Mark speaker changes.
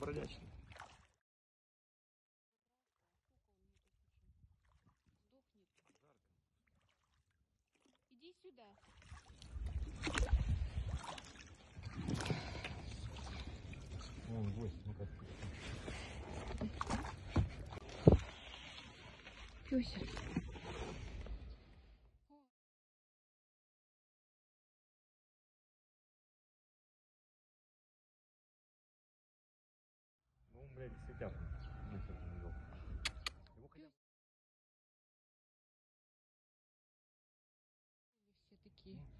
Speaker 1: бродячий. Иди сюда.
Speaker 2: Вон гость, ну
Speaker 1: как.
Speaker 2: Тёся. Блядь, светят.
Speaker 1: Все такие.